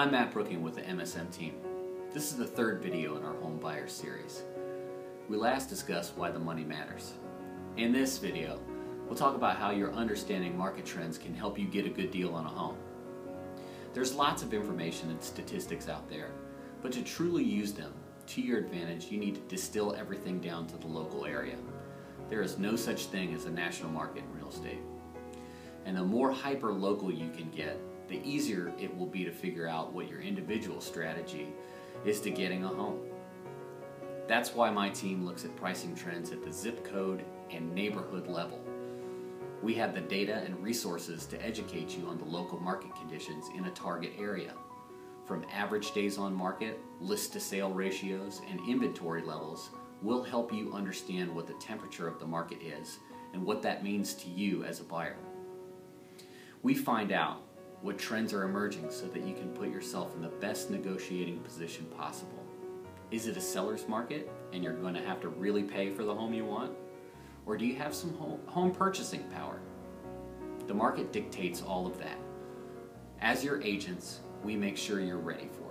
I'm Matt Brooking with the MSM team. This is the third video in our home buyer series. We last discussed why the money matters. In this video, we'll talk about how your understanding market trends can help you get a good deal on a home. There's lots of information and statistics out there, but to truly use them to your advantage, you need to distill everything down to the local area. There is no such thing as a national market in real estate. And the more hyper local you can get, the easier it will be to figure out what your individual strategy is to getting a home. That's why my team looks at pricing trends at the zip code and neighborhood level. We have the data and resources to educate you on the local market conditions in a target area. From average days on market, list to sale ratios, and inventory levels, we'll help you understand what the temperature of the market is and what that means to you as a buyer. We find out what trends are emerging so that you can put yourself in the best negotiating position possible. Is it a seller's market and you're going to have to really pay for the home you want? Or do you have some home purchasing power? The market dictates all of that. As your agents, we make sure you're ready for it.